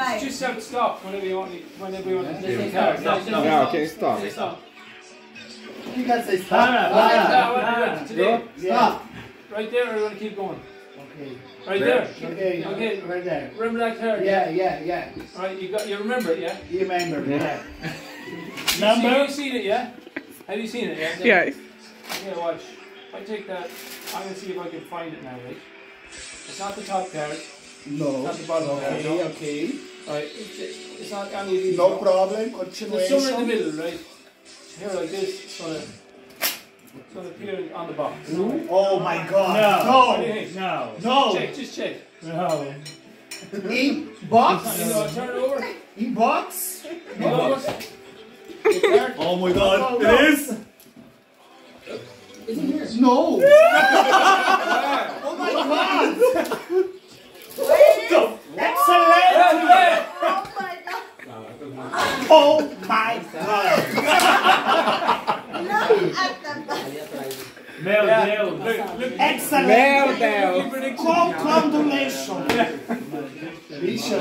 Right. Just shout stop whenever you want. Whenever you want to take a. Stop, stop. Yeah, okay, stop. Stop. You can say stop. Right, para. now, what are you doing? Stop. Right there, or you want to keep going? Okay. Right there. Okay. Okay. Right there. Remember that card? Yeah, yeah, yeah. Right, you got. You remember it, yeah? You remember? Yeah. You Number? See, you seen it, yeah? Have you seen it? Yeah. Yeah. Yeah, watch. If I take that, I'm gonna see if I can find it now, right? It's not the top card. No. Not the bottom card. Okay, No. okay. Right. It's, it's not any of these. No no. problem. There's Continuation. somewhere in the middle, right? Here, like this. It's gonna, it's gonna appear on the box. Oh my god. What do No. No. No. Check, just check. No. In box. You know, turn it over. In box. You know what? Oh my oh, No, god. no. It is? No. oh my god. Excellent. Yeah, Oh my God. Look at the Meu yeah. Deus. Look, look. Excellent. Meu Deus. Prediction. Congratulations. Bicho.